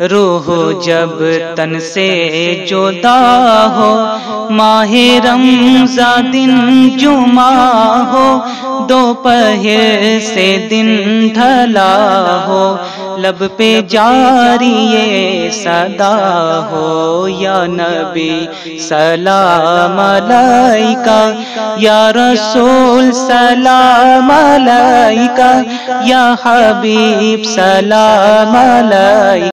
रूह जब तन से जोदा हो, माहे रमजा दिन जुमा हो, दोपहर से दिन ढला हो, लब पे जारी ये सदा हो, या नबी सलाम अलैका, या रसूल सलाम अलैका, या हबीब सलाम अलैका।